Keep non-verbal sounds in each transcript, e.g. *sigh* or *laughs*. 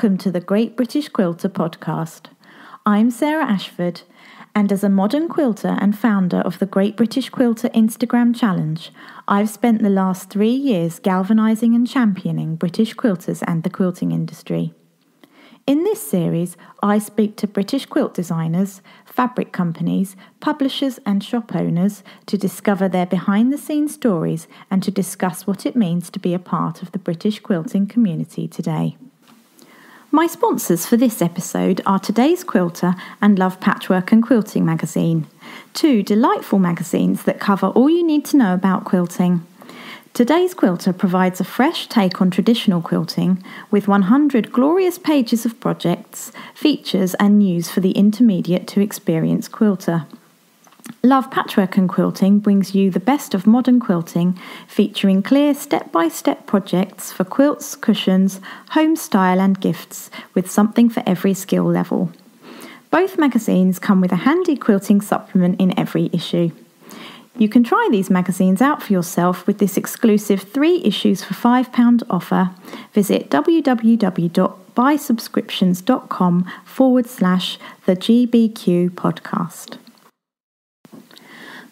Welcome to the Great British Quilter podcast. I'm Sarah Ashford, and as a modern quilter and founder of the Great British Quilter Instagram Challenge, I've spent the last three years galvanising and championing British quilters and the quilting industry. In this series, I speak to British quilt designers, fabric companies, publishers, and shop owners to discover their behind the scenes stories and to discuss what it means to be a part of the British quilting community today. My sponsors for this episode are Today's Quilter and Love Patchwork and Quilting magazine, two delightful magazines that cover all you need to know about quilting. Today's Quilter provides a fresh take on traditional quilting with 100 glorious pages of projects, features, and news for the intermediate to experienced quilter. Love Patchwork and Quilting brings you the best of modern quilting, featuring clear step by step projects for quilts, cushions, home style, and gifts, with something for every skill level. Both magazines come with a handy quilting supplement in every issue. You can try these magazines out for yourself with this exclusive three issues for £5 offer. Visit www.buysubscriptions.com forward slash the GBQ podcast.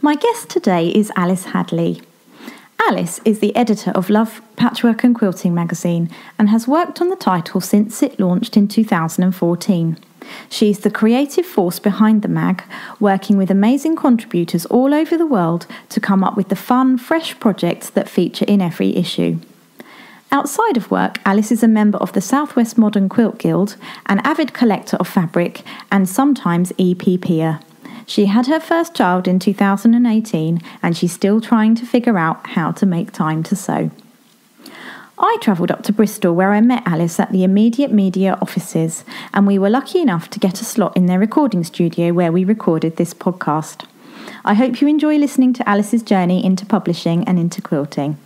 My guest today is Alice Hadley. Alice is the editor of Love Patchwork and Quilting magazine and has worked on the title since it launched in 2014. She is the creative force behind the mag, working with amazing contributors all over the world to come up with the fun, fresh projects that feature in every issue. Outside of work, Alice is a member of the Southwest Modern Quilt Guild, an avid collector of fabric, and sometimes EPPer. She had her first child in 2018 and she's still trying to figure out how to make time to sew. I travelled up to Bristol where I met Alice at the Immediate Media offices, and we were lucky enough to get a slot in their recording studio where we recorded this podcast. I hope you enjoy listening to Alice's journey into publishing and into quilting.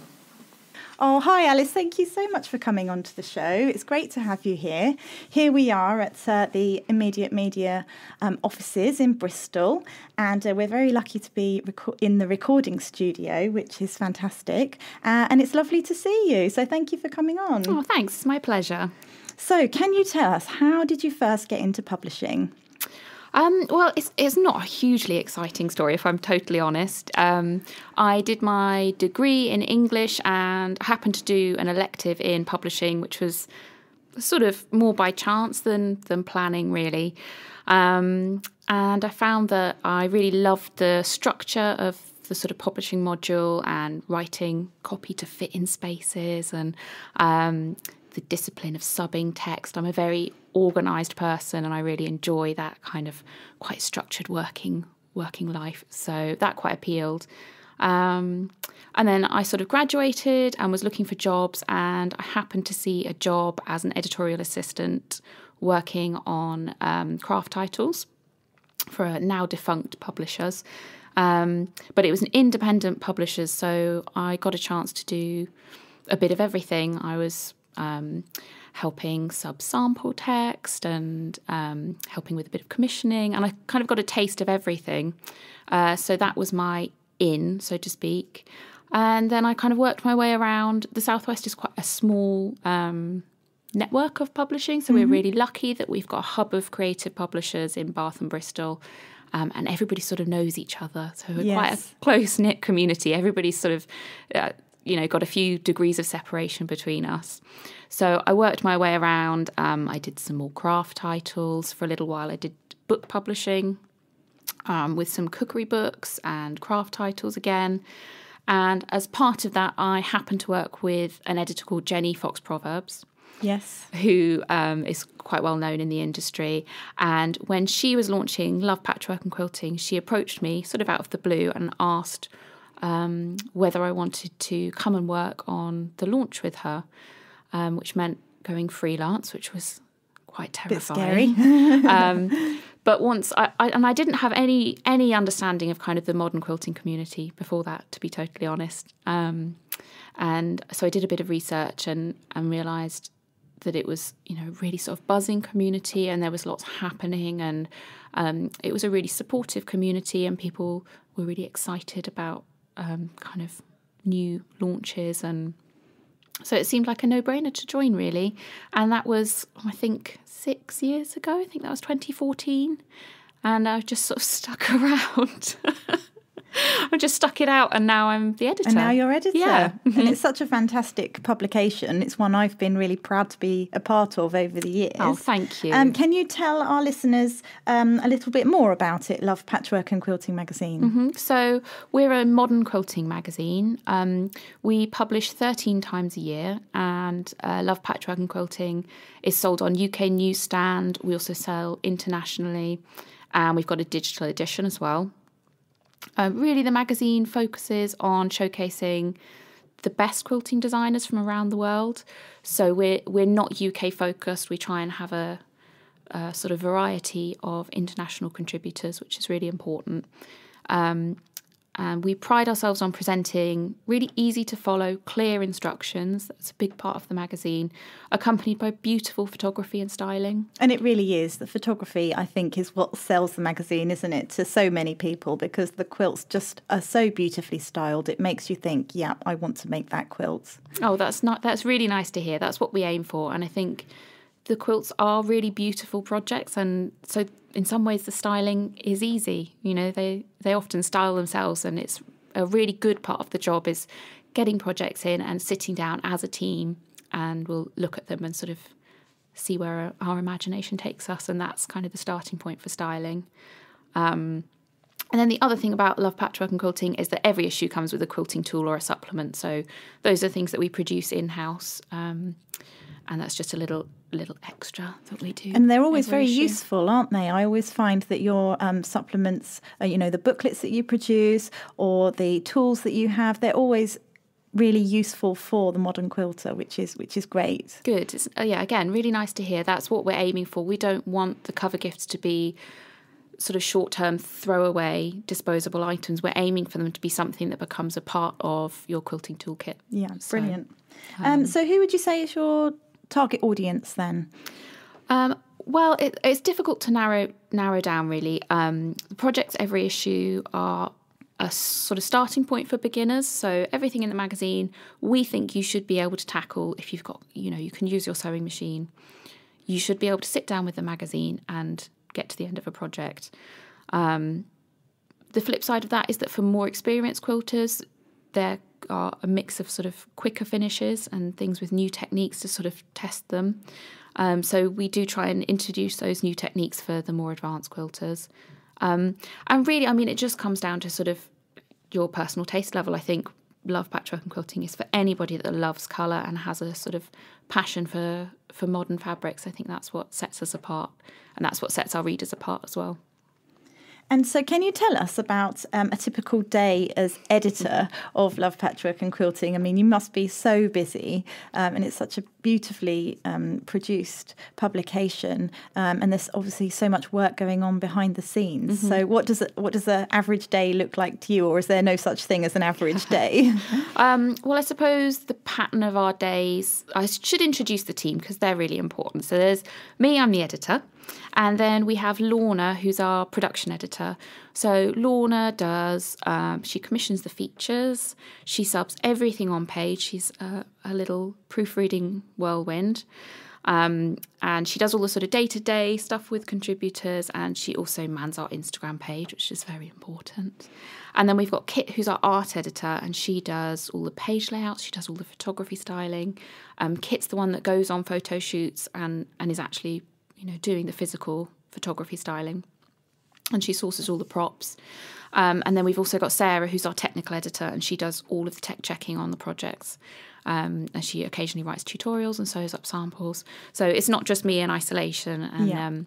Oh, hi, Alice. Thank you so much for coming onto the show. It's great to have you here. Here we are at uh, the Immediate Media um, offices in Bristol, and uh, we're very lucky to be reco- in the recording studio, which is fantastic. Uh, and it's lovely to see you. So thank you for coming on. Oh, thanks. It's my pleasure. So, can you tell us how did you first get into publishing? Um, well, it's, it's not a hugely exciting story, if I'm totally honest. Um, I did my degree in English and I happened to do an elective in publishing, which was sort of more by chance than, than planning, really. Um, and I found that I really loved the structure of the sort of publishing module and writing copy to fit in spaces and um, the discipline of subbing text. I'm a very organized person and I really enjoy that kind of quite structured working working life. So that quite appealed. Um, and then I sort of graduated and was looking for jobs, and I happened to see a job as an editorial assistant working on um, craft titles for now defunct publishers. Um, but it was an independent publishers, so I got a chance to do a bit of everything. I was um, helping sub sample text and um, helping with a bit of commissioning. And I kind of got a taste of everything. Uh, so that was my in, so to speak. And then I kind of worked my way around. The Southwest is quite a small um, network of publishing. So mm-hmm. we're really lucky that we've got a hub of creative publishers in Bath and Bristol. Um, and everybody sort of knows each other. So we're yes. quite a close knit community. Everybody's sort of, uh, you know, got a few degrees of separation between us. So I worked my way around. Um, I did some more craft titles for a little while. I did book publishing um, with some cookery books and craft titles again. And as part of that, I happened to work with an editor called Jenny Fox Proverbs. Yes. Who um, is quite well known in the industry. And when she was launching Love Patchwork and Quilting, she approached me sort of out of the blue and asked um, whether I wanted to come and work on the launch with her um, which meant going freelance, which was quite terrifying. scary. *laughs* um, *laughs* but once I, I, and I didn't have any any understanding of kind of the modern quilting community before that, to be totally honest. Um, and so I did a bit of research and and realised that it was you know really sort of buzzing community and there was lots happening and um, it was a really supportive community and people were really excited about um, kind of new launches and so it seemed like a no-brainer to join, really. And that was, I think, six years ago. I think that was 2014, and I've just sort of *laughs* stuck *laughs* around. *laughs* I've just stuck it out, and now I'm the editor. And now you're editor. Yeah. and it's such a fantastic publication. It's one I've been really proud to be a part of over the years. Oh, thank you. Um, can you tell our listeners um, a little bit more about it, Love Patchwork and Quilting magazine? Mhm. So we're a modern quilting magazine. Um, we publish 13 times a year, and uh, Love Patchwork and Quilting is sold on UK newsstand. We also sell internationally, and we've got a digital edition as well. Um, really, the magazine focuses on showcasing the best quilting designers from around the world. So we're we're not UK focused. We try and have a, a sort of variety of international contributors, which is really important. Um, and we pride ourselves on presenting really easy to follow, clear instructions. That's a big part of the magazine, accompanied by beautiful photography and styling. And it really is. The photography, I think, is what sells the magazine, isn't it, to so many people because the quilts just are so beautifully styled. It makes you think, yeah, I want to make that quilt. Oh, that's not that's really nice to hear. That's what we aim for, and I think the quilts are really beautiful projects, and so in some ways the styling is easy. You know, they they often style themselves, and it's a really good part of the job is getting projects in and sitting down as a team, and we'll look at them and sort of see where our imagination takes us, and that's kind of the starting point for styling. Um, and then the other thing about Love Patchwork and Quilting is that every issue comes with a quilting tool or a supplement. So those are things that we produce in house, um, and that's just a little little extra that we do. And they're always very issue. useful, aren't they? I always find that your um, supplements, uh, you know, the booklets that you produce or the tools that you have, they're always really useful for the modern quilter, which is which is great. Good. Uh, yeah, again, really nice to hear. That's what we're aiming for. We don't want the cover gifts to be sort of short term throwaway disposable items. We're aiming for them to be something that becomes a part of your quilting toolkit. Yeah, brilliant. Um, so, who would you say is your target audience then? Um, well, it, it's difficult to narrow narrow down really. Um, the projects every issue are a sort of starting point for beginners. So everything in the magazine we think you should be able to tackle if you've got you know you can use your sewing machine. You should be able to sit down with the magazine and get to the end of a project. Um, the flip side of that is that for more experienced quilters, there are a mix of sort of quicker finishes and things with new techniques to sort of test them. Um, so we do try and introduce those new techniques for the more advanced quilters. Um, and really, I mean, it just comes down to sort of your personal taste level. I think Love Patchwork and Quilting is for anybody that loves colour and has a sort of passion for, for modern fabrics. I think that's what sets us apart, and that's what sets our readers apart as well. And so, can you tell us about um, a typical day as editor of Love Patchwork and Quilting? I mean, you must be so busy, um, and it's such a beautifully um, produced publication, um, and there's obviously so much work going on behind the scenes. So, what does it, what does the average day look like to you, or is there no such thing as an average day? *laughs* Um, well, I suppose the pattern of our days, I should introduce the team because they're really important. So there's me, I'm the editor. And then we have Lorna, who's our production editor. So Lorna does, um, she commissions the features, she subs everything on page. She's a, a little proofreading whirlwind. Um, and she does all the sort of day to day stuff with contributors, and she also mans our Instagram page, which is very important. And then we've got Kit, who's our art editor, and she does all the page layouts, she does all the photography styling. Um, Kit's the one that goes on photo shoots and, and is actually, you know, doing the physical photography styling. And she sources all the props. Um, and then we've also got Sarah, who's our technical editor, and she does all of the tech checking on the projects. Um, and she occasionally writes tutorials and sews up samples. So it's not just me in isolation. And Yeah. um,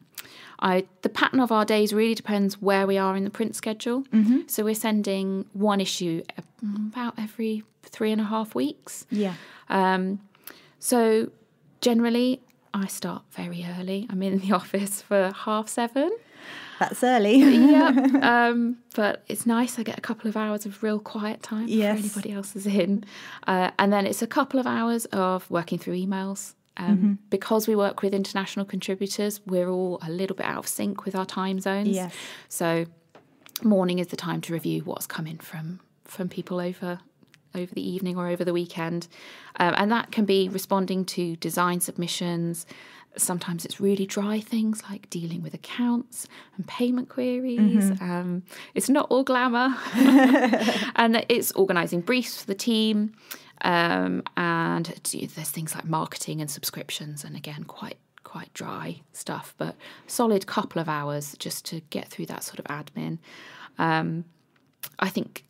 I the pattern of our days really depends where we are in the print schedule. Mm-hmm. So we're sending one issue about every three and a half weeks. yeah. Um, so generally, I start very early. I'm in the *laughs* office for half seven. That's early. yeah. *laughs* Um, but it's nice. I get a couple of hours of real quiet time Yes. before anybody else is in. Uh, and then it's a couple of hours of working through emails. Um, Because we work with international contributors, we're all a little bit out of sync with our time zones. Yes. So morning is the time to review what's coming from from people over over the evening or over the weekend. Um, and that can be responding to design submissions. Sometimes it's really dry things like dealing with accounts and payment queries. Mm-hmm. Um, it's not all glamour. *laughs* and it's organising briefs for the team. Um, and there's things like marketing and subscriptions, and again, quite quite dry stuff, but solid couple of hours just to get through that sort of admin. Um, I think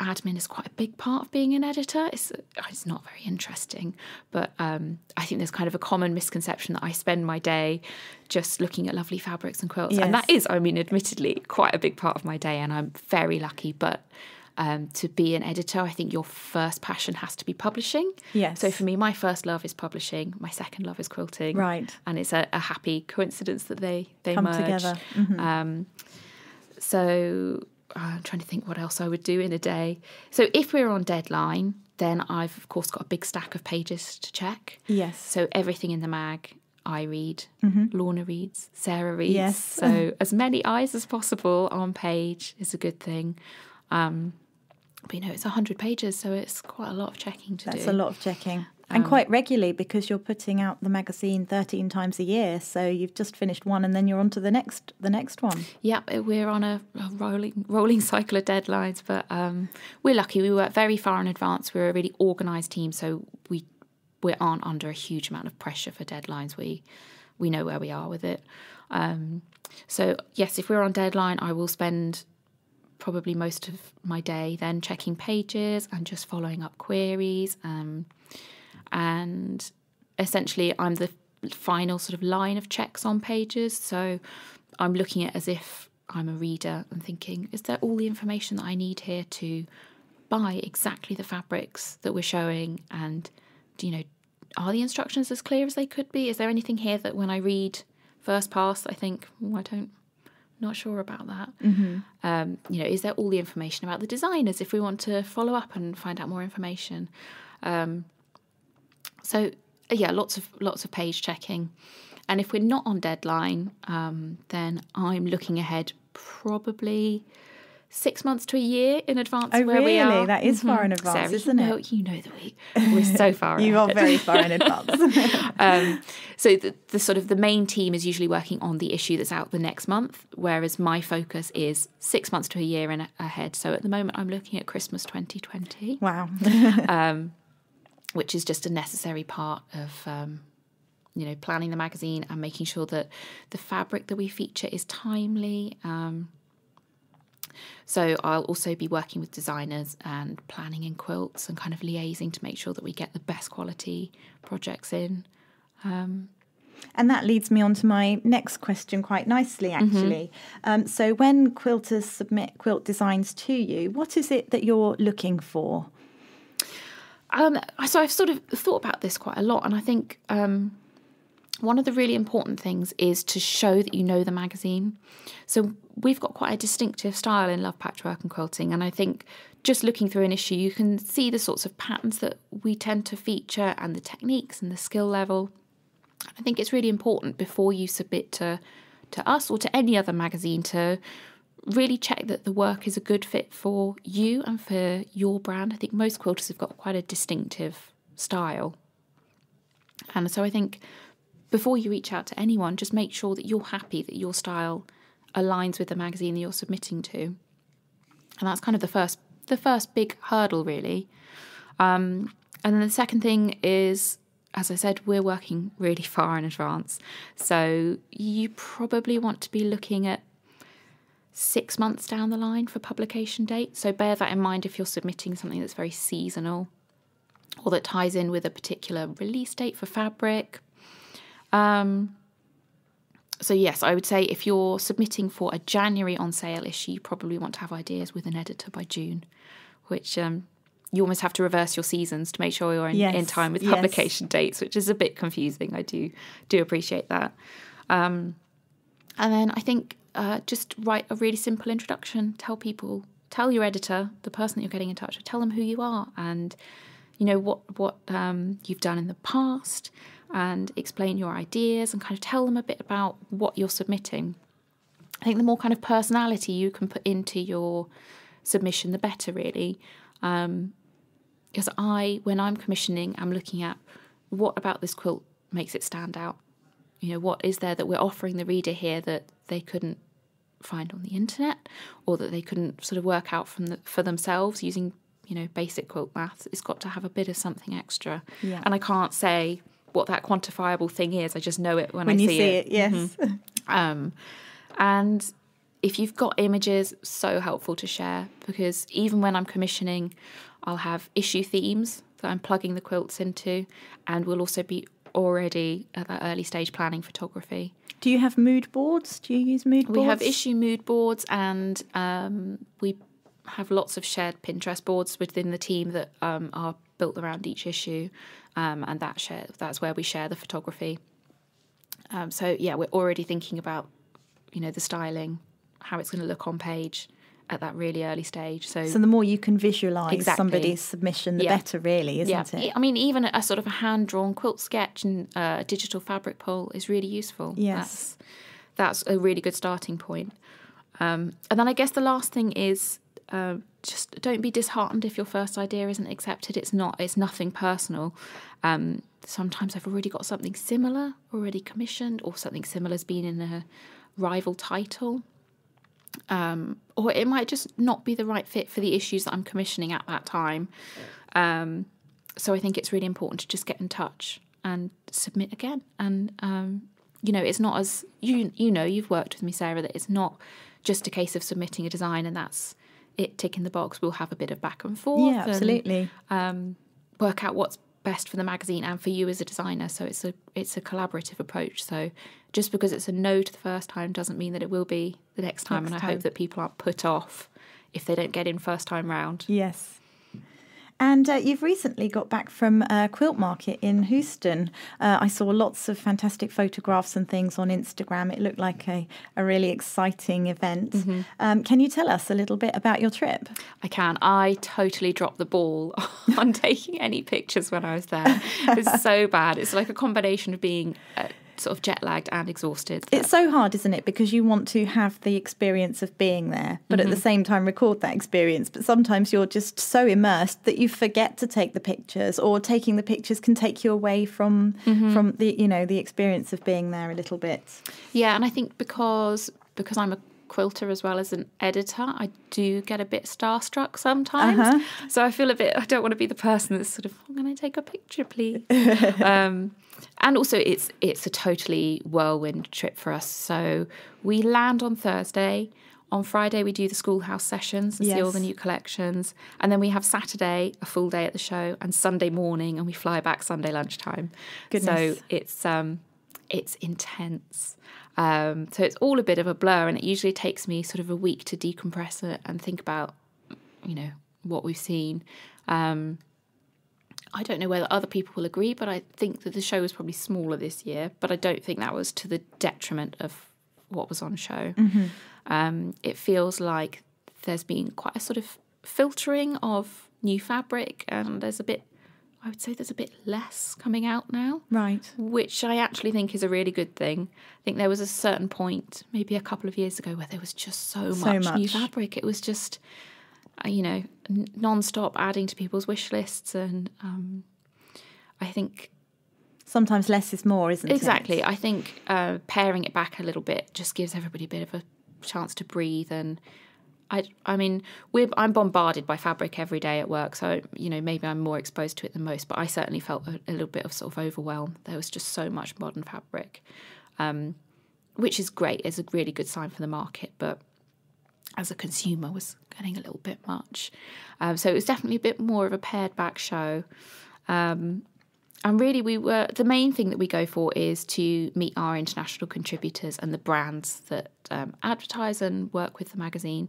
admin is quite a big part of being an editor. It's it's not very interesting, but um, I think there's kind of a common misconception that I spend my day just looking at lovely fabrics and quilts, Yes. and that is, I mean, admittedly, quite a big part of my day, and I'm very lucky. But um, to be an editor, I think your first passion has to be publishing. Yes. So for me, my first love is publishing. My second love is quilting. Right. And it's a, a happy coincidence that they they Come merge. together. Mhm. Um, so I'm trying to think what else I would do in a day. So if we're on deadline, then I've of course got a big stack of pages to check. Yes. So everything in the mag, I read, Lorna reads, Sarah reads. Yes. So as many eyes as possible on page is a good thing. Um, but you know, it's hundred pages, so it's quite a lot of checking to That's do. a lot of checking. And Um, quite regularly because you're putting out the magazine 13 times a year. So you've just finished one and then you're on to the next the next one. Yeah, we're on a, a rolling rolling *laughs* cycle of deadlines, but um, we're lucky. We work very far in advance. We're a really organised team, so we we aren't under a huge amount of pressure for deadlines. We we know where we are with it. Um, so yes, if we're on deadline, I will spend probably most of my day then checking pages and just following up queries. Um, and essentially, I'm the final sort of line of checks on pages. So I'm looking at it as if I'm a reader and thinking, is there all the information that I need here to buy exactly the fabrics that we're showing? And, do you know, are the instructions as clear as they could be? Is there anything here that when I read first pass, I think, oh, I don't, not sure about that. Um, you know, is there all the information about the designers if we want to follow up and find out more information? Um, so yeah, lots of lots of page checking, and if we're not on deadline, um, then I'm looking ahead probably six months to a year in advance. Oh, where we really? are. That is far in Mhm. advance, Sarah, isn't you know, it? You know that we we're so far. *laughs* You are very far in advance. *laughs* *laughs* um, so the, the sort of the main team is usually working on the issue that's out the next month, whereas my focus is six months to a year in ahead. So at the moment, I'm looking at Christmas 2020, wow. um, which is just a necessary part of. Um, you know, planning the magazine and making sure that the fabric that we feature is timely. Um, so I'll also be working with designers and planning in quilts and kind of liaising to make sure that we get the best quality projects in. Um, And that leads me on to my next question quite nicely, actually. Um, so, when quilters submit quilt designs to you, what is it that you're looking for? Um, so I've sort of thought about this quite a lot, and I think um, one of the really important things is to show that you know the magazine. So we've got quite a distinctive style in Love Patchwork and Quilting, and I think just looking through an issue, you can see the sorts of patterns that we tend to feature and the techniques and the skill level. I think it's really important before you submit to to us or to any other magazine to really check that the work is a good fit for you and for your brand. I think most quilters have got quite a distinctive style. And so I think before you reach out to anyone, just make sure that you're happy that your style aligns with the magazine that you're submitting to. And that's kind of the first the first big hurdle really. Um, and then the second thing is as I said, we're working really far in advance. So you probably want to be looking at six months down the line for publication date. So bear that in mind if you're submitting something that's very seasonal or that ties in with a particular release date for fabric. Um, so, yes, I would say if you're submitting for a January on sale issue, you probably want to have ideas with an editor by June, which um, you almost have to reverse your seasons to make sure you're in, Yes, in time with yes. publication dates, which is a bit confusing. I do do appreciate that. Um, and then I think uh, just write a really simple introduction. Tell people, tell your editor, the person that you're getting in touch with, tell them who you are and you know what what um, you've done in the past, and explain your ideas and kind of tell them a bit about what you're submitting. I think the more kind of personality you can put into your submission, the better, really. Um, because I, when I'm commissioning, I'm looking at what about this quilt makes it stand out. You know, what is there that we're offering the reader here that they couldn't find on the internet, or that they couldn't sort of work out from the, for themselves using you know basic quilt maths. It's got to have a bit of something extra, Yeah. and I can't say what that quantifiable thing is. I just know it when, When I you see, see it, yes. um, and if you've got images, so helpful to share because even when I'm commissioning, I'll have issue themes that I'm plugging the quilts into, and we'll also be already at that early stage planning photography. Do you have mood boards? Do you use mood boards? We have issue mood boards, and um, we have lots of shared Pinterest boards within the team that um, are built around each issue, um, and that share that's where we share the photography. Um, so yeah, we're already thinking about you know the styling, how it's going to look on page at that really early stage. So, So the more you can visualise Exactly. somebody's submission, the Yeah. better, really, isn't yeah, it? I mean even a sort of a hand drawn quilt sketch and uh, digital fabric pull is really useful. Yes. that's, that's a really good starting point. Um, and then I guess the last thing is uh, just don't be disheartened if your first idea isn't accepted. It's not. It's nothing personal. Um, sometimes I've already got something similar already commissioned, or something similar's been in a rival title. Um, or it might just not be the right fit for the issues that I'm commissioning at that time. Um, so I think it's really important to just get in touch and submit again. And um, you know, it's not as you you know you've worked with me, Sarah. That it's not just a case of submitting a design and that's it ticking the box. We'll have a bit of back and forth. Yeah, and, absolutely. um, work out what's best for the magazine and for you as a designer. So it's a it's a collaborative approach. So just because it's a no to the first time doesn't mean that it will be the next time. Next and I time. hope that people aren't put off if they don't get in first time round. Yes. And uh, you've recently got back from uh, Quilt Market in Houston. Uh, I saw lots of fantastic photographs and things on Instagram. It looked like a, a really exciting event. Mm-hmm. Um, can you tell us a little bit about your trip? I can. I totally dropped the ball *laughs* on taking any pictures when I was there. It's so bad. It's like a combination of being uh, sort of jet lagged and exhausted. It's so hard, isn't it? Because you want to have the experience of being there, but Mm-hmm. at the same time record that experience. But sometimes you're just so immersed that you forget to take the pictures, or taking the pictures can take you away from Mm-hmm. from the you know the experience of being there a little bit. Yeah, and I think because because I'm a quilter as well as an editor, I do get a bit starstruck sometimes. Uh-huh. So I feel a bit. I don't want to be the person that's sort of. I'm going to take a picture, please. *laughs* um, and also, it's it's a totally whirlwind trip for us. So we land on Thursday. On Friday, we do the schoolhouse sessions and see all the new collections, and then we have Saturday a full day at the show, and Sunday morning, and we fly back Sunday lunchtime. Goodness. So it's um, it's intense. Um, so it's all a bit of a blur, and it usually takes me sort of a week to decompress it and think about, you know, what we've seen. Um, I don't know whether other people will agree, but I think that the show was probably smaller this year. But I don't think that was to the detriment of what was on show. Um, it feels like there's been quite a sort of filtering of new fabric, and there's a bit. I would say there's a bit less coming out now Right. which I actually think is a really good thing. I think there was a certain point, maybe a couple of years ago, where there was just so, So much, new fabric. It was just, uh, you know, n- non-stop adding to people's wish lists, and um, I think Sometimes less is more, isn't it? exactly. I think uh, paring it back a little bit just gives everybody a bit of a chance to breathe and. I, I mean, I'm bombarded by fabric every day at work, so you know maybe I'm more exposed to it than most. But I certainly felt a, a little bit of sort of overwhelm. There was just so much modern fabric, um, which is great. It's a really good sign for the market. But as a consumer, was getting a little bit much. Um, so it was definitely a bit more of a pared back show. Um, and really, we were the main thing that we go for is to meet our international contributors and the brands that um, advertise and work with the magazine.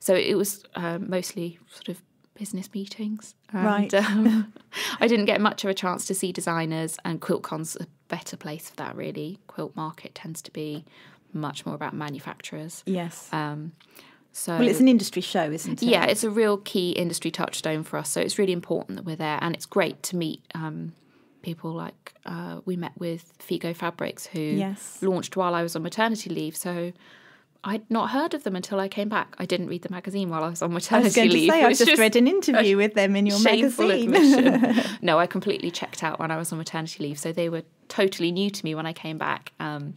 So it was um, mostly sort of business meetings. And, Right. um, *laughs* I didn't get much of a chance to see designers, and QuiltCon's a better place for that. Really, Quilt Market tends to be much more about manufacturers. Yes. Um, so well, it's an industry show, isn't it? yeah, it's a real key industry touchstone for us. So it's really important that we're there, and it's great to meet um, people like uh, we met with Figo Fabrics, who Yes. launched while I was on maternity leave. So I'd not heard of them until I came back. I didn't read the magazine while I was on I maternity was going to leave. say, *laughs* I've which just read an interview with them in your magazine. *laughs* no, I completely checked out when I was on maternity leave, so they were totally new to me when I came back. Um,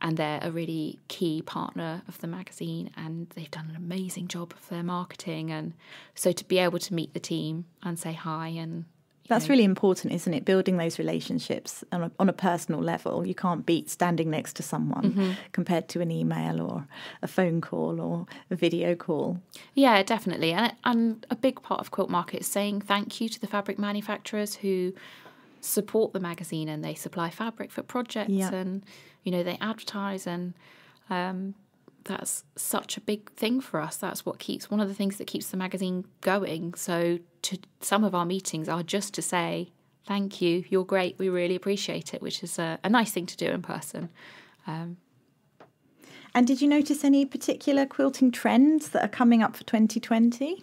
and they're a really key partner of the magazine, and they've done an amazing job of their marketing. And so to be able to meet the team and say hi and That's really important, isn't it? Building those relationships on a, on a personal level. You can't beat standing next to someone Mm-hmm. compared to an email or a phone call or a video call. Yeah, definitely. And, and a big part of Quilt Market is saying thank you to the fabric manufacturers who support the magazine and they supply fabric for projects Yeah. and, you know, they advertise and um, that's such a big thing for us. That's what keeps one of the things that keeps the magazine going. So to some of our meetings are just to say thank you, you're great, we really appreciate it, which is a, a nice thing to do in person. And did you notice any particular quilting trends that are coming up for 2020?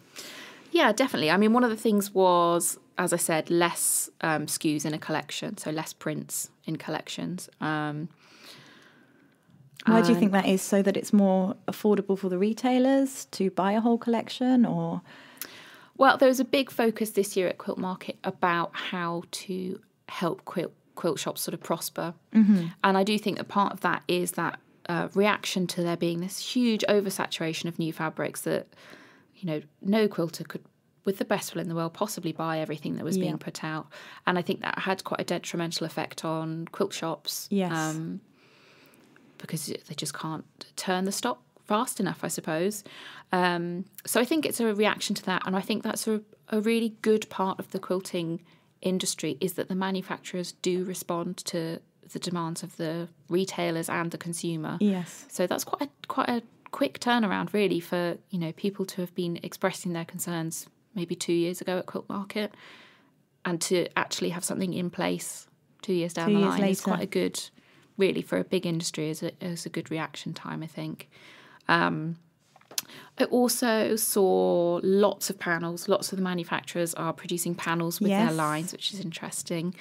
Yeah, definitely. I mean, one of the things was, as I said, less um, SKUs in a collection, so less prints in collections. Um, Why do you think that is? So that it's more affordable for the retailers to buy a whole collection or? Well, there was a big focus this year at Quilt Market about how to help quilt quilt shops sort of prosper, mm-hmm. and I do think that part of that is that uh, reaction to there being this huge oversaturation of new fabrics that you know no quilter could with the best will in the world possibly buy everything that was Yeah. being put out and i think that had quite a detrimental effect on quilt shops Yes. um, because they just can't turn the stock fast enough i suppose um, so i think it's a reaction to that and i think that's a, a really good part of the quilting industry is that the manufacturers do respond to the demands of the retailers and the consumer Yes. so that's quite a, quite a quick turnaround, really, for you know people to have been expressing their concerns maybe two years ago at Quilt Market, and to actually have something in place two years down Two the line is quite a good, really for a big industry is a, is a good reaction time, I think. Um, I also saw lots of panels. Lots of the manufacturers are producing panels with Yes. their lines, which is interesting.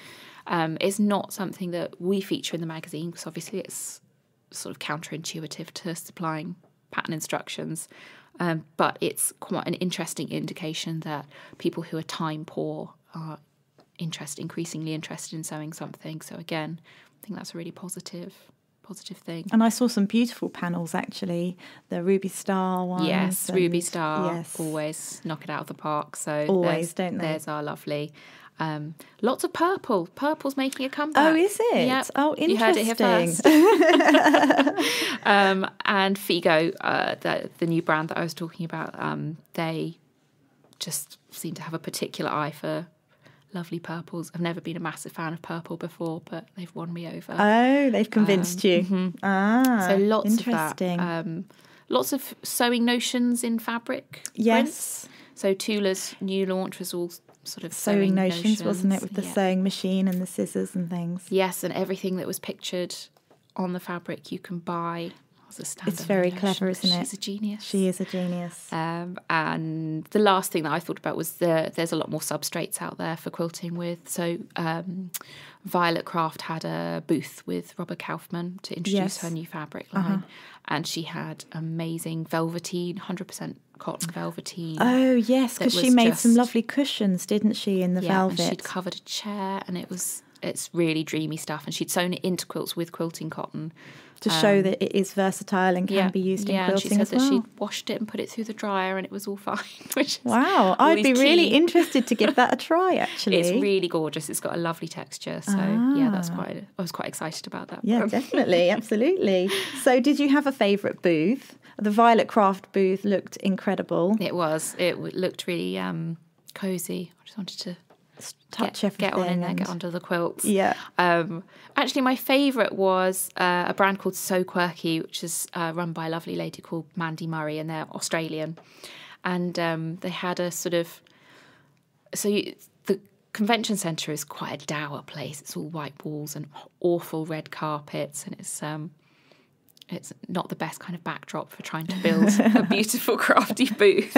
Um, it's not something that we feature in the magazine because obviously it's sort of counterintuitive to supplying pattern instructions. Um, but it's quite an interesting indication that people who are time poor are interest, increasingly interested in sewing something. So again, I think that's a really positive, positive thing. And I saw some beautiful panels actually, the Ruby Star ones. Yes, and- Ruby Star Yes. always knock it out of the park. So Always, don't they? There's our lovely. Um, lots of purple. Purple's making a comeback. Oh, is it? Yep. Oh, You heard it here interesting. first. *laughs* um, and Figo, uh, the the new brand that I was talking about, um, they just seem to have a particular eye for lovely purples. I've never been a massive fan of purple before, but they've won me over. Oh, they've convinced you. Ah, so lots of that. interesting. Um, lots of sewing notions in fabric. yes, prints. So Tula's new launch was all sort of sewing notions, wasn't it, with the Yeah. sewing machine and the scissors and things. Yes, and everything that was pictured on the fabric you can buy. As a It's very clever, isn't it? She's a genius. She is a genius. Um, and the last thing that I thought about was the, there's a lot more substrates out there for quilting with. So um, Violet Craft had a booth with Robert Kaufman to introduce Yes. Uh-huh. her new fabric line, and she had amazing velveteen, hundred percent cotton velveteen. Oh yes, because she was made some lovely cushions, didn't she, in the yeah, velvet? she'd covered a chair, and it was it's really dreamy stuff. And she'd sewn it into quilts with quilting cotton. to show that it is versatile and can be used in um, yeah, she quilting said that she'd washed it and put it through the dryer, and it was all *laughs* fine. Which Wow, I'd be these really interested to give that a *laughs* try. Actually, It's really gorgeous. It's got a lovely texture. So yeah, that's quite. I was quite excited about that. Ah. yeah, definitely, *laughs* absolutely. So, did you have a favourite booth? The Violet Craft booth looked incredible. It was. It w- looked really um, cozy. I just wanted to Touch get, everything. get on in there, get under the quilts. Yeah. Um, actually, my favourite was uh, a brand called So Quirky, which is uh, run by a lovely lady called Mandy Murray, and they're Australian. And um, they had a sort of so you, the convention centre is quite a dour place. It's all white walls and awful red carpets, and it's um, it's not the best kind of backdrop for trying to build *laughs* a beautiful crafty booth.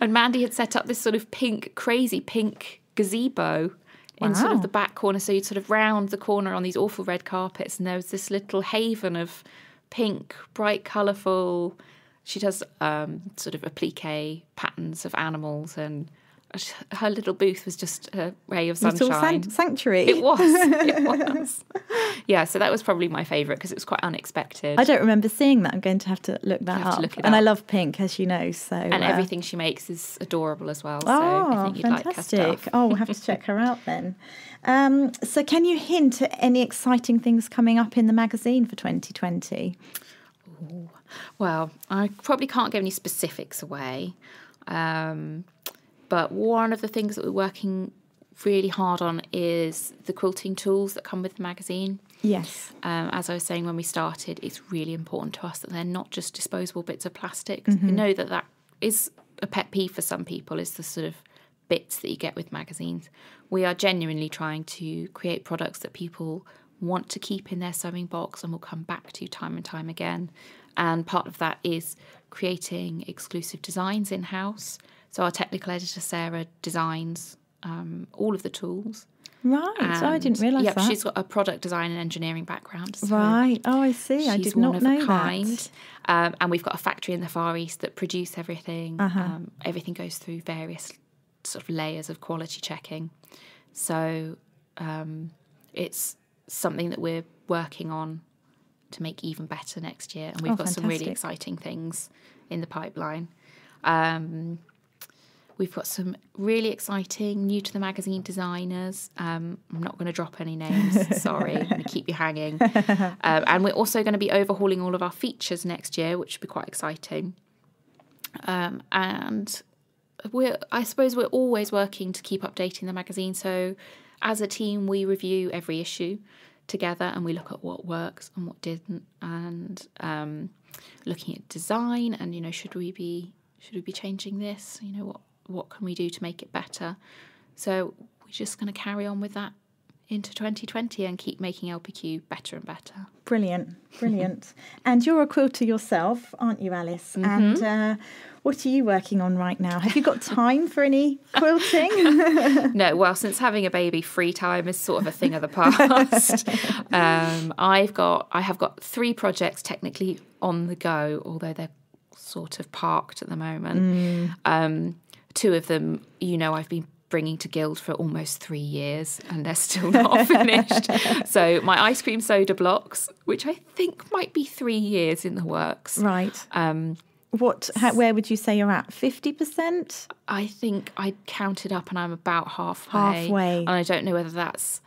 And Mandy had set up this sort of pink, crazy pink gazebo in sort of the back corner. So you'd sort of round the corner on these awful red carpets, and there was this little haven of pink, bright, colourful. She does um, sort of applique patterns of animals, and her little booth was just a ray of sunshine. Little san- sanctuary. It was. It *laughs* was. yeah, so that was probably my favourite because it was quite unexpected. I don't remember seeing that. I'm going to have to look that up. to look it and I love pink, as you know. So and uh, everything she makes is adorable as well. So Oh, I think you'd like her fantastic! stuff. oh, we'll have to check her out then. Um, so, can you hint at any exciting things coming up in the magazine for 2020? Well, I probably can't give any specifics away. Um, but one of the things that we're working really hard on is the quilting tools that come with the magazine. Yes. Um, as I was saying when we started, it's really important to us that they're not just disposable bits of plastic. We know that that is a pet peeve for some people, is the sort of bits that you get with magazines. We are genuinely trying to create products that people want to keep in their sewing box and will come back to time and time again. And part of that is creating exclusive designs in house. So our technical editor Sarah designs um, all of the tools. Right. oh, I didn't realise yep, that. she's got a product design and engineering background. so right. Oh, I see. I did one not of know a kind. that. Um, and we've got a factory in the Far East that produce everything. Uh-huh. Um, everything goes through various sort of layers of quality checking. So um, it's something that we're working on to make even better next year. And we've Oh, got some really exciting things in the pipeline. Um, We've got some really exciting new to the magazine designers. Um, I'm not going to drop any names. *laughs* Sorry, I'm going to keep you hanging. Um, and we're also going to be overhauling all of our features next year, which will be quite exciting. Um, and we're, I suppose, we're always working to keep updating the magazine. So, as a team, we review every issue together and we look at what works and what didn't, and um, looking at design and you know, should we be should we be changing this? You know, what what can we do to make it better? So we're just going to carry on with that into 2020 and keep making LPQ better and better. Brilliant, brilliant. *laughs* and you're a quilter yourself, aren't you, Alice? Mm-hmm. And uh, what are you working on right now? Have you got time for any *laughs* quilting? *laughs* no, well, since having a baby, free time is sort of a thing of the past. um, I've got, I have got three projects technically on the go, although they're sort of parked at the moment. Um, two of them, you know, I've been bringing to Guild for almost three years, and they're still *laughs* not finished. so my ice cream soda blocks, which I think might be three years in the works. right. Um, What? How, where would you say you're at? Fifty percent? I think I counted up and I'm about halfway. Halfway. And I don't know whether that's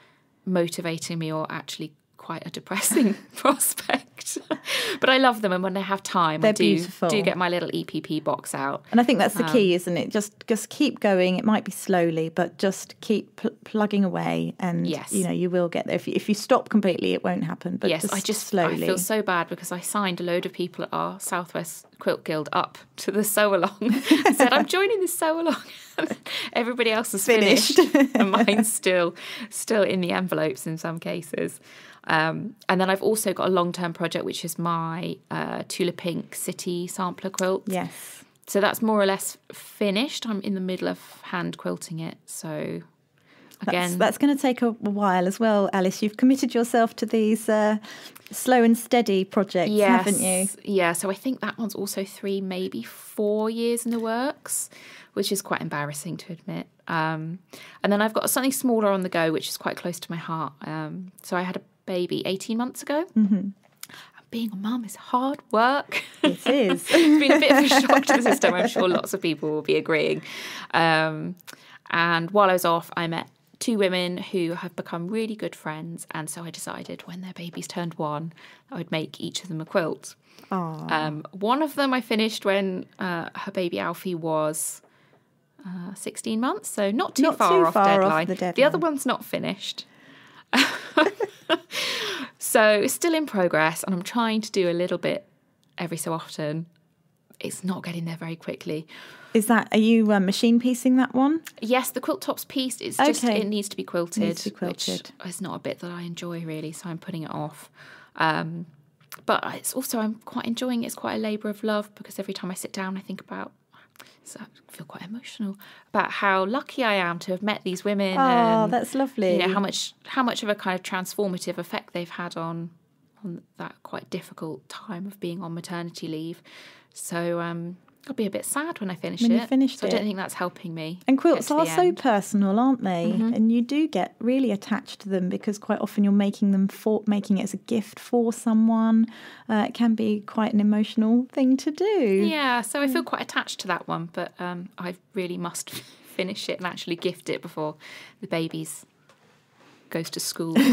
motivating me or actually quite a depressing *laughs* prospect. *laughs* but I love them and when I have time I They're do beautiful. do get my little EPP box out. And I think that's the Um, key, isn't it? Just just keep going. It might be slowly, but just keep pl- plugging away, and Yes. you know you will get there. If you, if you stop completely, it won't happen. But yes, just I just slowly. I feel so bad because I signed a load of people at our Southwest Quilt Guild up to the sew along. *laughs* I said I'm joining the sew along. *laughs* Everybody else is finished, Finished. and mine's still still in the envelopes in some cases. Um, and then I've also got a long term project, which is my uh, Tula Pink City sampler quilt. yes. So that's more or less finished. I'm in the middle of hand quilting it. So again, that's going to take a while as well, Alice. You've committed yourself to these uh, slow and steady projects, haven't you? Yeah, so I think that one's also three, maybe four years in the works, which is quite embarrassing to admit. Um, and then I've got something smaller on the go, which is quite close to my heart. Um, so I had a baby 18 months ago. Mm-hmm. Being a mum is hard work. It is. *laughs* it's been a bit of a shock to the *laughs* system. I'm sure lots of people will be agreeing. Um, and while I was off, I met two women who have become really good friends. And so I decided when their babies turned one, I would make each of them a quilt. Um, one of them I finished when uh, her baby Alfie was uh, 16 months, so not too Not far, too off, far off deadline. the The other one's not finished. *laughs* so it's still in progress, and I'm trying to do a little bit every so often. It's not getting there very quickly. Is that, are you uh, machine piecing that one? Yes, the quilt top's piece. It's just Okay. it needs to be quilted, Needs to be quilted. which is not a bit that I enjoy really. So I'm putting it off. Um, but it's also I'm quite enjoying it. It's quite a labour of love because every time I sit down, I think about. So I feel quite emotional about how lucky I am to have met these women. Oh, and, that's lovely. You know how much how much of a kind of transformative effect they've had on on that quite difficult time of being on maternity leave. So um, I'll be a bit sad when I finish When it. you've finished so I don't think that's helping me. And quilts are so personal, aren't they? And you do get really attached to them because quite often you're making them for making it as a gift for someone. Uh, it can be quite an emotional thing to do. Yeah, so I feel quite attached to that one, but um, I really must *laughs* finish it and actually gift it before the baby's goes to school. *laughs*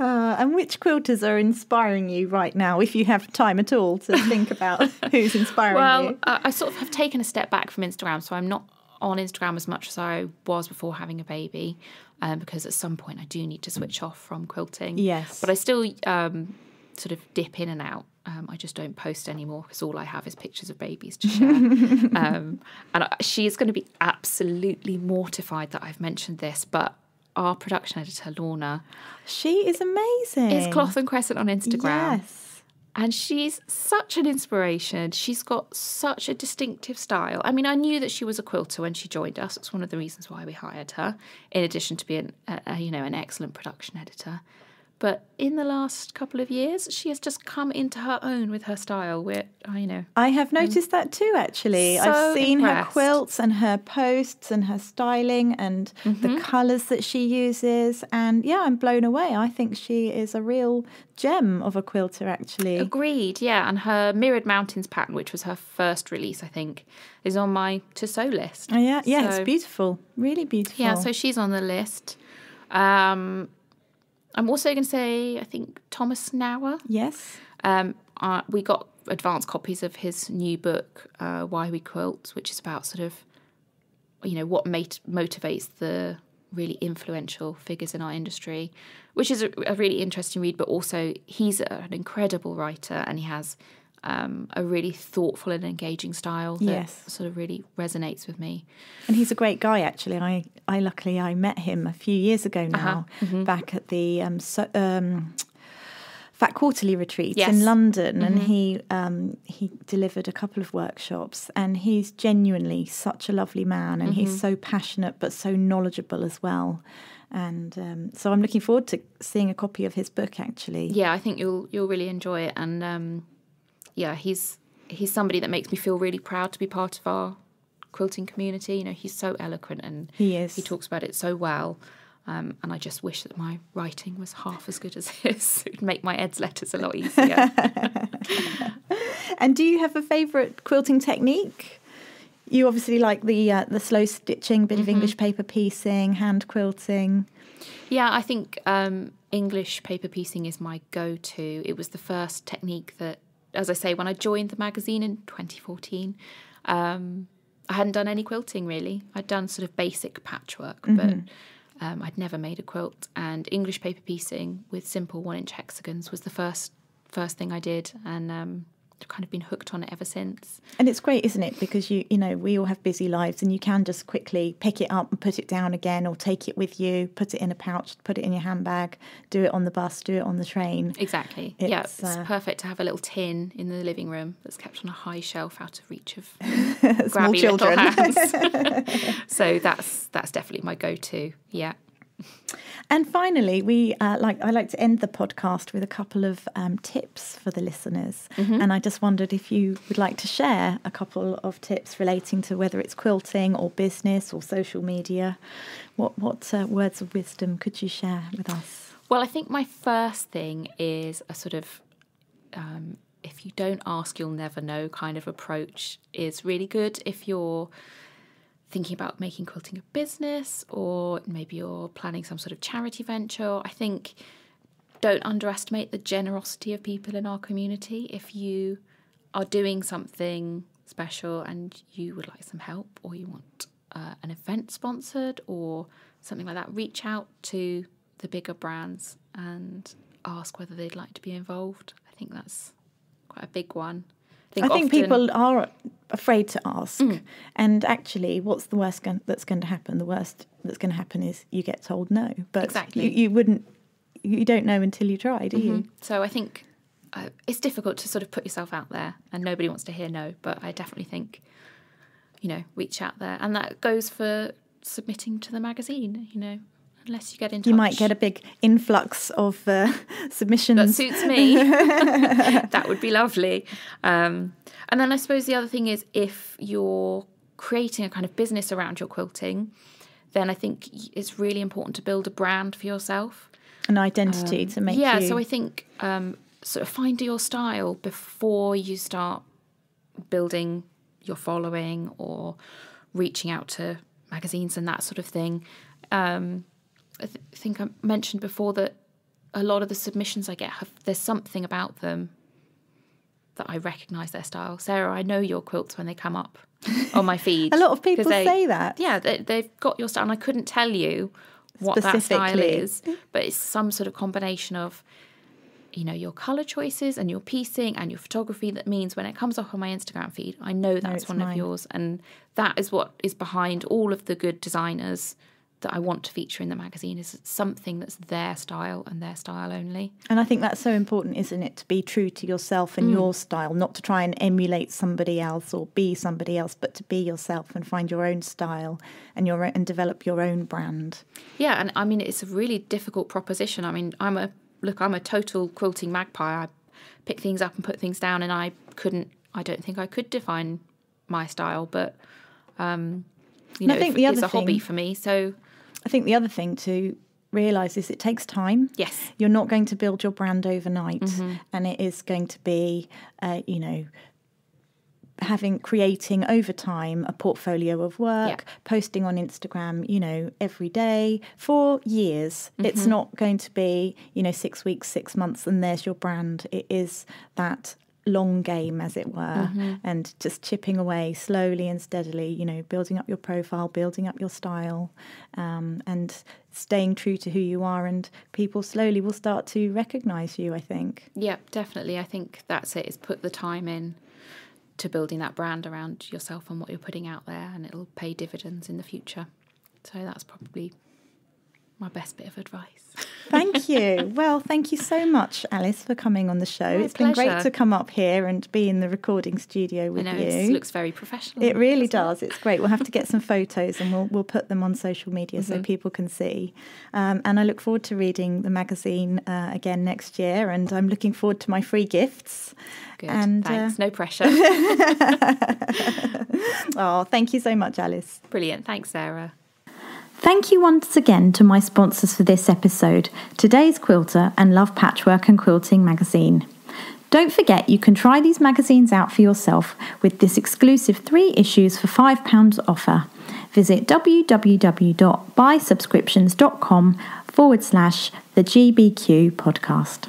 Uh, and which quilters are inspiring you right now, if you have time at all to think about *laughs* who's inspiring well, you? uh, I sort of have taken a step back from Instagram, so I'm not on Instagram as much as I was before having a baby, um, because at some point I do need to switch off from quilting. Yes. but I still um, sort of dip in and out. Um, I just don't post anymore because all I have is pictures of babies to share. *laughs* um, and I, she's going to be absolutely mortified that I've mentioned this, but our production editor Lorna She is amazing. is Cloth and Crescent on Instagram. Yes. And she's such an inspiration. She's got such a distinctive style. I mean, I knew that she was a quilter when she joined us. It's one of the reasons why we hired her, in addition to being, a, a, you know, an excellent production editor. But in the last couple of years, she has just come into her own with her style. Where I you know, I have noticed that too, actually. So I've seen her quilts and her posts and her styling and Mm-hmm. the colours that she uses. And yeah, I'm blown away. I think she is a real gem of a quilter, actually. agreed, yeah. And her mirrored mountains pattern, which was her first release, I think, is on my to sew list. Oh, yeah, yeah, So- it's beautiful. Really beautiful. Yeah, so she's on the list. Um, I'm also going to say, I think Thomas Knauer. yes. Um, uh, we got advanced copies of his new book, uh, Why We Quilt, which is about sort of, you know, what mate- motivates the really influential figures in our industry, which is a, a really interesting read. But also, he's a- an incredible writer, and he has um, a really thoughtful and engaging style that Yes. sort of really resonates with me. And he's a great guy, actually. I, I luckily I met him a few years ago Uh-huh. now, Mm-hmm. back at the um, so, um, Fat Quarterly retreat Yes. Mm-hmm. in London, and he um, he delivered a couple of workshops. And he's genuinely such a lovely man, and Mm-hmm. he's so passionate but so knowledgeable as well. And um, so I'm looking forward to seeing a copy of his book. Actually, yeah, I think you'll you'll really enjoy it. And um, yeah, he's he's somebody that makes me feel really proud to be part of our quilting community. You know, he's so eloquent and He is. He talks about it so well. Um, and I just wish that my writing was half as good as *laughs* his. It'd make my Ed's letters a lot easier. *laughs* And do you have a favourite quilting technique? You obviously like the uh, the slow stitching, bit of Mm-hmm. English paper piecing, hand quilting. yeah, I think um, English paper piecing is my go-to. It was the first technique that, as I say, when I joined the magazine in 2014, um, I hadn't done any quilting really. I'd done sort of basic patchwork, but um, I'd never made a quilt. And English paper piecing with simple one-inch hexagons was the first first thing I did, and um, kind of been hooked on it ever since. And it's great, isn't it? Because you you know we all have busy lives, and you can just quickly pick it up and put it down again, or take it with you, put it in a pouch, put it in your handbag, do it on the bus, do it on the train. Exactly. yeah, It's, it's uh, perfect to have a little tin in the living room that's kept on a high shelf out of reach of *laughs* Small grabby children. little hands. *laughs* *laughs* so that's that's definitely my go-to. Yeah. And finally, we uh, like I like to end the podcast with a couple of um, tips for the listeners. And I just wondered if you would like to share a couple of tips relating to whether it's quilting or business or social media. What what uh, words of wisdom could you share with us? Well, I think my first thing is a sort of um, if you don't ask, you'll never know kind of approach is really good if you're thinking about making quilting a business or maybe you're planning some sort of charity venture. I think don't underestimate the generosity of people in our community. If you are doing something special and you would like some help or you want uh, an event sponsored or something like that, reach out to the bigger brands and ask whether they'd like to be involved. I think that's quite a big one. I think often- people are afraid to ask, and actually, what's the worst gon- that's going to happen? The worst that's going to happen is you get told no. But Exactly. you, you wouldn't, you don't know until you try, do you? So I think uh, it's difficult to sort of put yourself out there, and nobody wants to hear no. But I definitely think, you know, reach out there, and that goes for submitting to the magazine. You know, unless you get in You might get a big influx of uh, *laughs* submissions. that suits me. *laughs* that would be lovely. Um, and then I suppose the other thing is if you're creating a kind of business around your quilting, then I think it's really important to build a brand for yourself. An identity to make Yeah, you... so I think um, sort of find your style before you start building your following or reaching out to magazines and that sort of thing. Um, I th- think I mentioned before that a lot of the submissions I get have there's something about them that I recognise their style. Sarah, I know your quilts when they come up *laughs* on my feed. A lot of people they- say that. Yeah, they, they've got your style, and I couldn't tell you what that style is, but it's some sort of combination of you know your color choices and your piecing and your photography that means when it comes up on my instagram feed i know that's it's one mine. of yours and that is what is behind all of the good designers that i want to feature in the magazine is something that's their style and their style only And I think that's so important, isn't it? To be true to yourself Mm. and your style, not to try and emulate somebody else or be somebody else, but to be yourself and find your own style and your and develop your own brand. yeah and i mean it's a really difficult proposition i mean i'm a look i'm a total quilting magpie i pick things up and put things down and i couldn't i don't think i could define my style but um you And I know think the it's other a hobby for me so I think the other thing to realize is it takes time. yes You're not going to build your brand overnight, Mm-hmm. and it is going to be, uh, you know, having creating over time a portfolio of work, Yeah. posting on Instagram, you know, every day for years. It's Mm-hmm. not going to be, you know, six weeks, six months, and there's your brand. It is that long game as it were Mm-hmm. and just chipping away slowly and steadily you know building up your profile building up your style um, and staying true to who you are and people slowly will start to recognize you i think Yeah, definitely. I think that's it. Is put the time in to building that brand around yourself and what you're putting out there, and it'll pay dividends in the future. So that's probably my best bit of advice. *laughs* thank you well thank you so much alice for coming on the show My it's been great to come up here and be in the recording studio I with know you it looks very professional. It really does. It's great. We'll have to get some photos and we'll we'll put them on social media Mm-hmm. so people can see. Um, and I look forward to reading the magazine uh, again next year. And I'm looking forward to my free gifts. Good. And, uh, Thanks. no pressure. *laughs* *laughs* Oh, thank you so much, Alice. Brilliant. Thanks, Sarah. Thank you once again to my sponsors for this episode Today's Quilter and Love Patchwork and Quilting magazine. Don't forget you can try these magazines out for yourself with this exclusive three issues for £5 offer. Visit www.buysubscriptions.com forward slash the GBQ podcast.